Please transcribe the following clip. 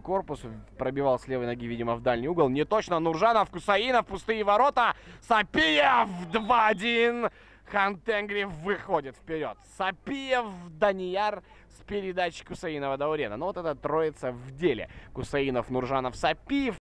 корпус, пробивал с левой ноги, видимо, в дальний угол. Не точно, Нуржанов, Кусаинов, пустые ворота. Сапиев 2-1. Хантенгри выходит вперед. Сапиев, Данияр с передачи Кусаинова до Урена. Ну вот эта троица в деле. Кусаинов, Нуржанов, Сапиев.